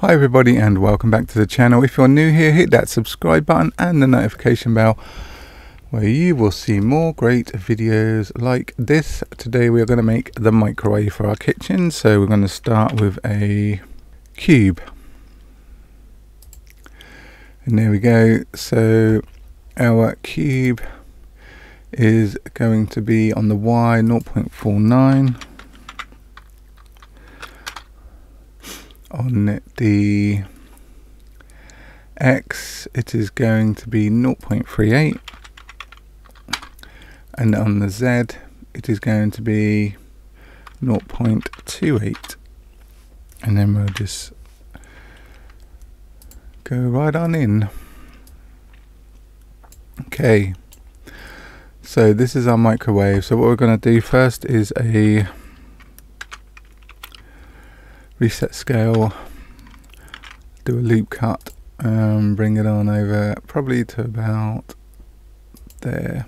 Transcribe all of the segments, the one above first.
Hi everybody and welcome back to the channel. If you're new here, hit that subscribe button and the notification bell where you will see more great videos like this. Today we are going to make the microwave for our kitchen. So we're going to start with a cube. And there we go. So our cube is going to be on the Y 0.49 on the X it is going to be 0.38 and on the Z it is going to be 0.28 and then we'll just go right on in. Okay. So this is our microwave. So what we're going to do first is a reset scale, do a loop cut, um, bring it on over probably to about there.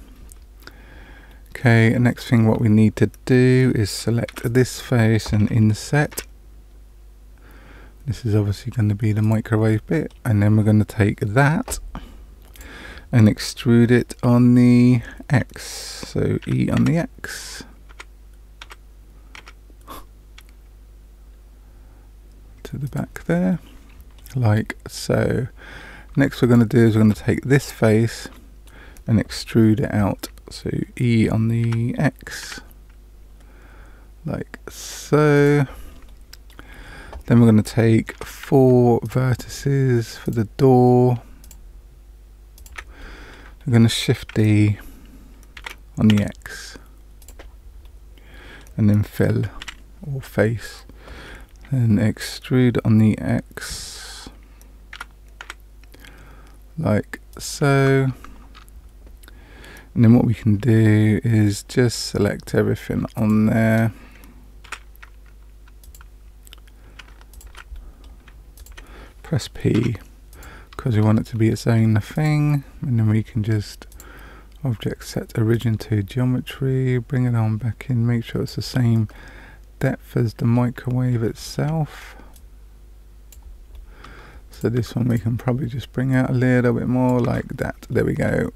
Okay, next thing what we need to do is select this face and inset. This is obviously going to be the microwave bit and then we're going to take that and extrude it on the X. So E on the X. to the back there like so. Next we're going to do is we're going to take this face and extrude it out. So E on the X like so. Then we're going to take four vertices for the door. We're going to shift D on the X and then fill or face and extrude on the X like so. And then what we can do is just select everything on there. Press P because we want it to be its own thing. And then we can just object set origin to geometry bring it on back in make sure it's the same depth as the microwave itself. So this one we can probably just bring out a little bit more like that. There we go.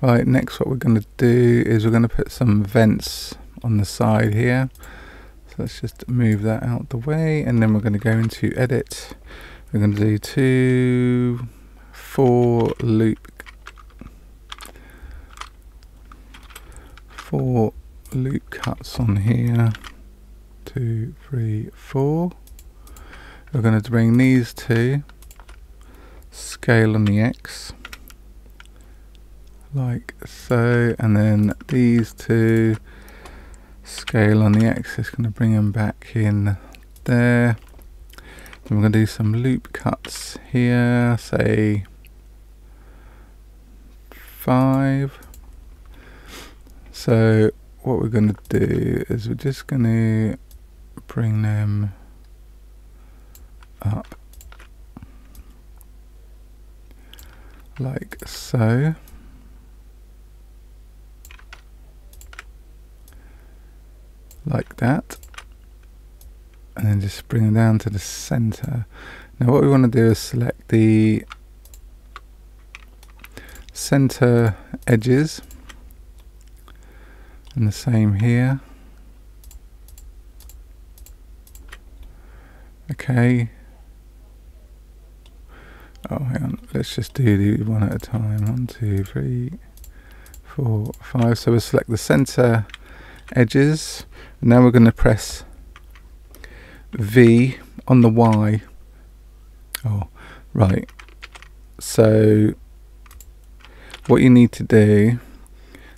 Right, next what we're going to do is we're going to put some vents on the side here. So let's just move that out the way and then we're going to go into edit. We're going to do two, four loop, four loop cuts on here. Two three four. We're going to bring these two scale on the X like so and then these two scale on the X is going to bring them back in there. We're going to do some loop cuts here say five. So what we're going to do is we're just going to bring them up like so. Like that. And then just bring them down to the center. Now what we want to do is select the center edges and the same here. Okay. Oh hang on. Let's just do the one at a time. One two three four five. So we'll select the center edges. Now we're going to press V on the Y. Oh right. So what you need to do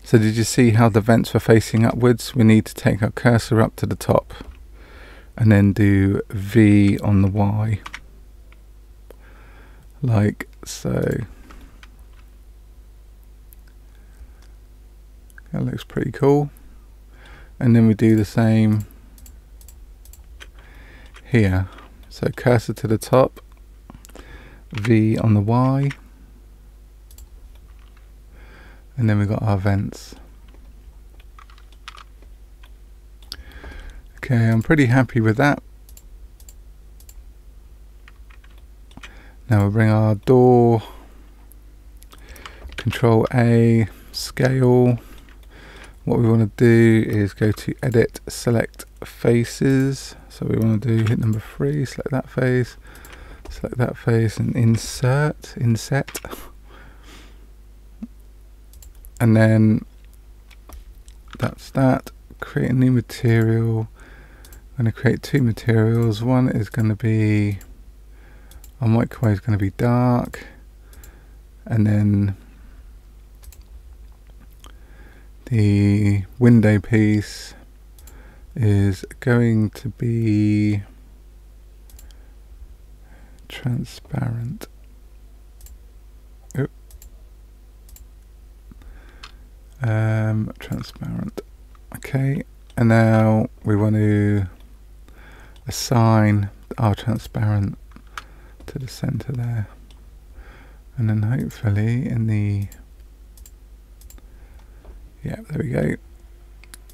so did you see how the vents were facing upwards? We need to take our cursor up to the top and then do V on the Y. Like so. That looks pretty cool. And then we do the same here. So cursor to the top, V on the Y. And then we've got our vents. Okay, I'm pretty happy with that. Now we'll bring our door, Control A, scale. What we want to do is go to Edit, Select Faces. So we want to do hit number three, select that face, select that face, and insert, inset. And then that's that. Create a new material. I'm going to create two materials. One is going to be our microwave is going to be dark, and then the window piece is going to be transparent. Um, transparent. Okay, and now we want to assign our transparent to the center there. And then hopefully in the, yeah, there we go.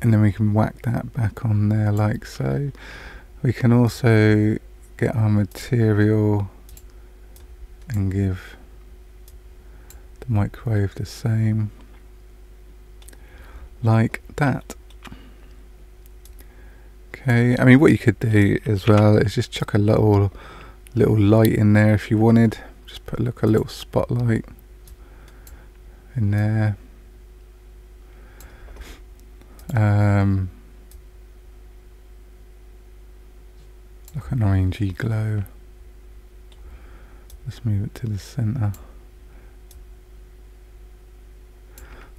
And then we can whack that back on there like so. We can also get our material and give the microwave the same like that. Okay, I mean what you could do as well is just chuck a little little light in there if you wanted. Just put like a little spotlight in there. Um, like an orangey glow. Let's move it to the center.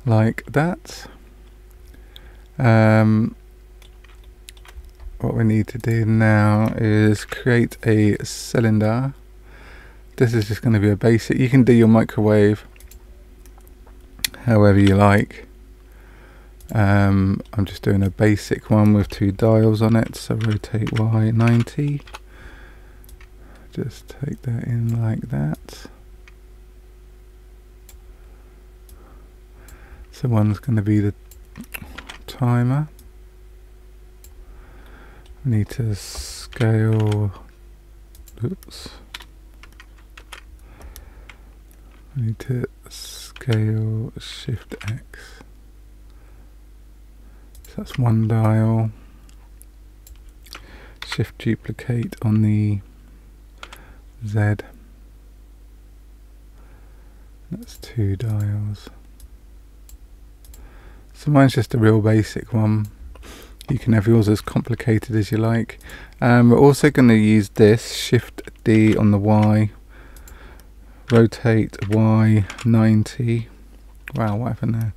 Like that. Um, what we need to do now is create a cylinder. This is just going to be a basic. You can do your microwave however you like. Um, I'm just doing a basic one with two dials on it. So rotate Y 90. Just take that in like that. So one's going to be the timer. I need to scale, oops. I need to scale shift X. So that's one dial. Shift duplicate on the Z. That's two dials. So mine's just a real basic one. You can have yours as complicated as you like. Um, we're also going to use this, Shift D on the Y, rotate Y 90. Wow, what happened there?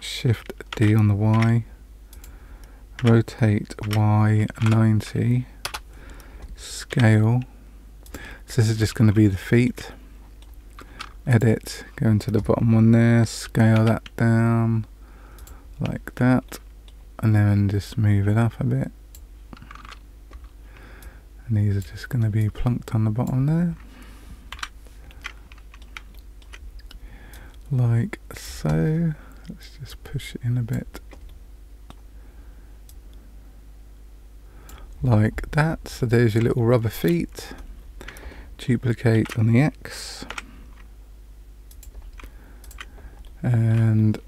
Shift D on the Y, rotate Y 90, scale. So this is just going to be the feet edit, go into the bottom one there, scale that down like that, and then just move it up a bit. And these are just going to be plunked on the bottom there. Like so. Let's just push it in a bit. Like that. So there's your little rubber feet. Duplicate on the X. and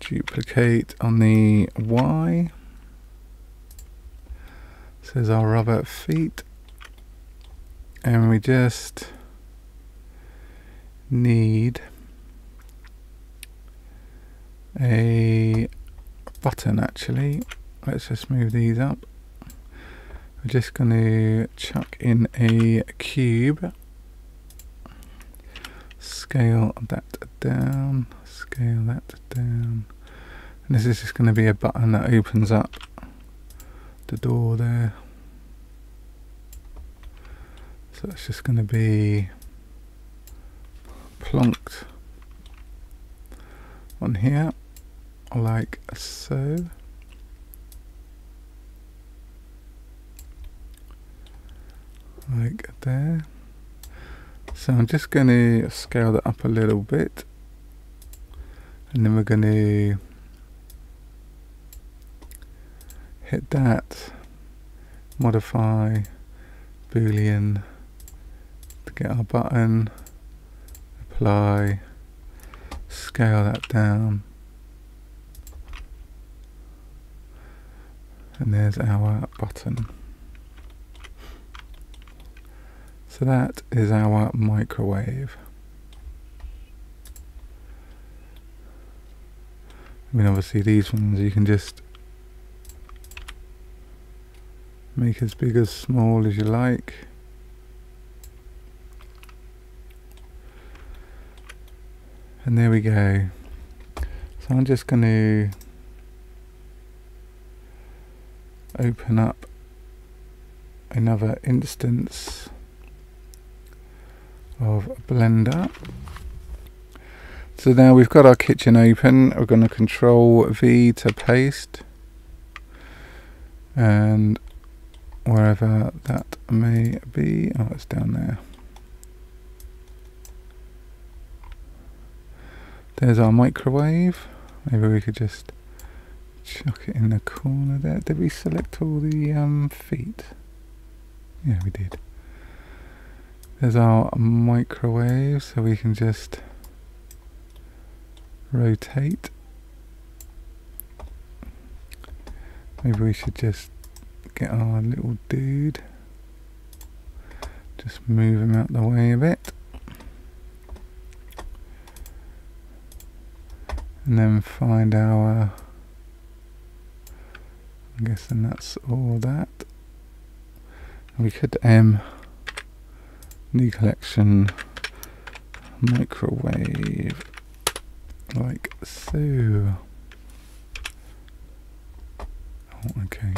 duplicate on the Y. This is our rubber feet. And we just need a button actually. Let's just move these up. We're just going to chuck in a cube scale that down, scale that down. And this is just going to be a button that opens up the door there. So it's just going to be plonked on here like so. Like there. So I'm just going to scale that up a little bit. And then we're going to hit that modify boolean to get our button apply scale that down. And there's our button so that is our microwave. I mean obviously these ones you can just make as big as small as you like. And there we go. So I'm just going to open up another instance of Blender. So now we've got our kitchen open we're going to control V to paste. And wherever that may be oh it's down there. There's our microwave. Maybe we could just chuck it in the corner there. Did we select all the um, feet? Yeah we did there's our microwave so we can just rotate. Maybe we should just get our little dude. Just move him out the way a bit. And then find our, I'm guessing that's all that. We could um, new collection microwave like so. Oh, okay.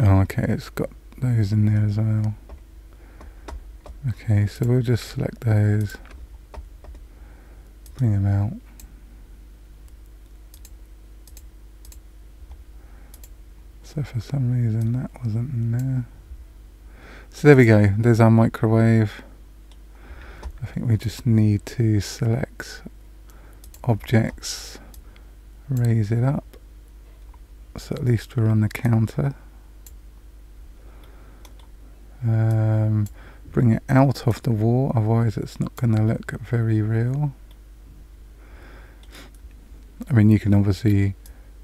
Oh, okay, it's got those in there as well. Okay, so we'll just select those, bring them out. So for some reason that wasn't there. So there we go, there's our microwave. I think we just need to select objects, raise it up, so at least we're on the counter. Um, bring it out of the wall, otherwise it's not going to look very real. I mean, you can obviously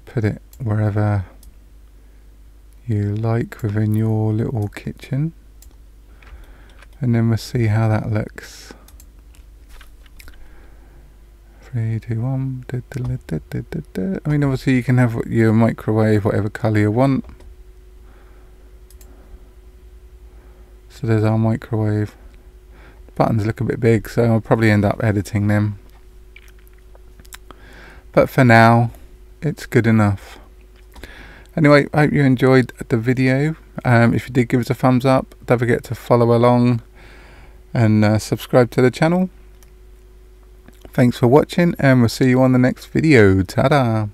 put it wherever you like within your little kitchen. And then we'll see how that looks. Three, two, one. Da, da, da, I mean, obviously you can have your microwave whatever colour you want. So there's our microwave. The buttons look a bit big, so I'll probably end up editing them. But for now, it's good enough. Anyway, I hope you enjoyed the video. Um, if you did, give us a thumbs up. Don't forget to follow along and uh, subscribe to the channel. Thanks for watching and we'll see you on the next video. Ta-da!